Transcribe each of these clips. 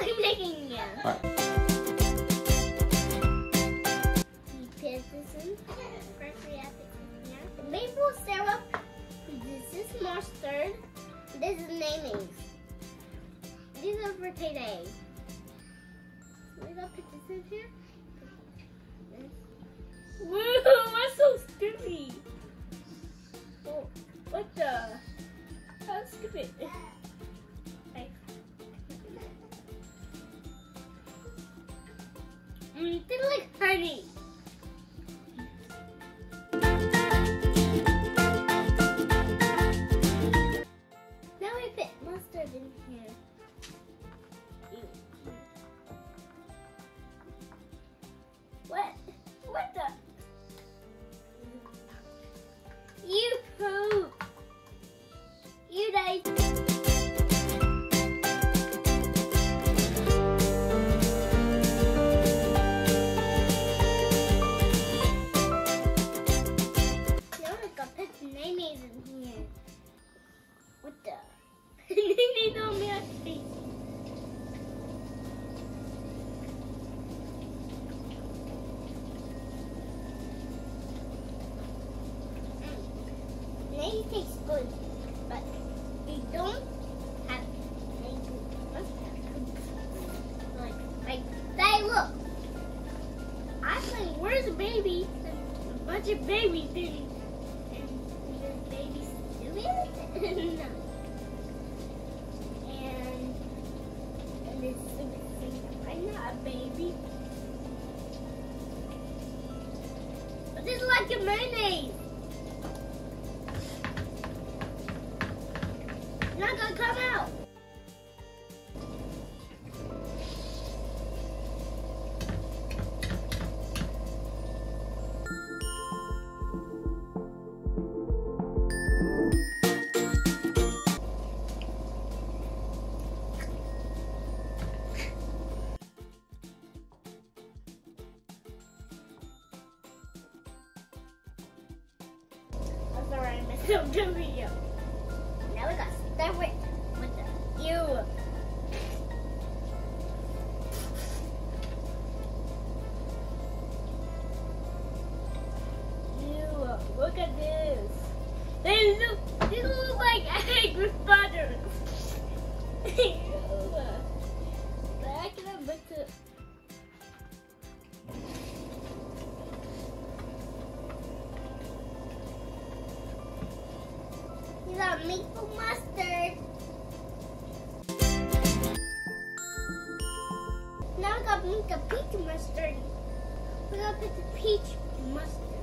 What are we making you? Alright. You put this in. First we have to put here. The maple syrup. This is mustard. This is mayonnaise. These are for today. We're gonna put this in here. Woo, that's so stupid. Oh, what the? How stupid. Mayonnaise in here. What the? Mayonnaise on my face. Mayonnaise tastes good, but they don't have. Like, like, they look. I think, where's the baby? A bunch of babies didn't. And, and this I'm not a baby. But this is like a. It's not gonna come out. Sorry, I Are maple mustard. Now we gotta make a peach mustard. We gotta put the peach mustard.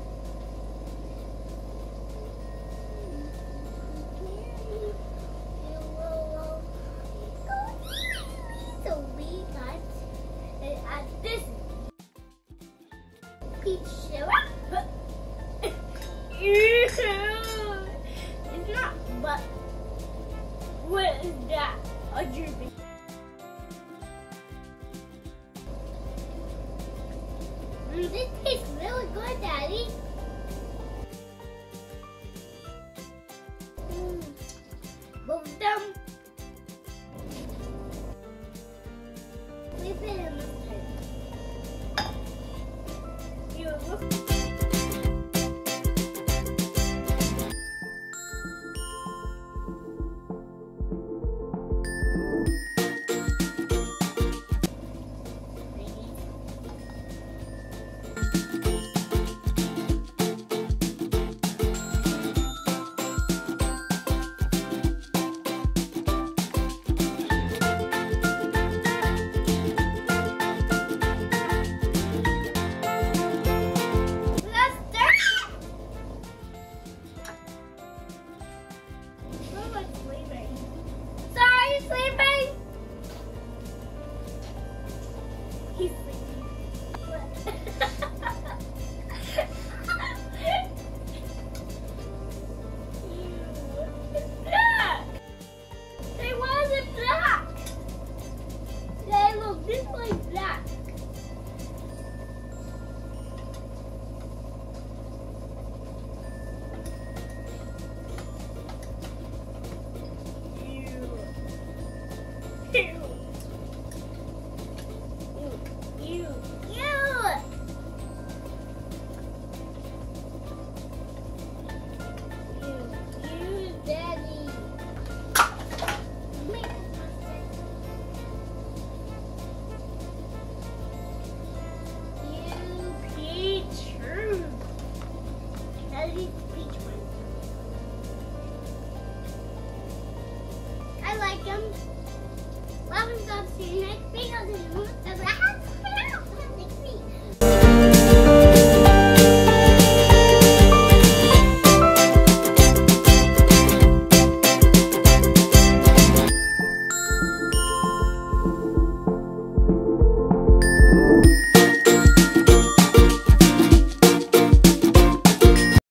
But what is that? A dripping. Mm, this tastes really good, Daddy. Mm. Them. We put in mustard. Ew, look. He's Love and see you next video.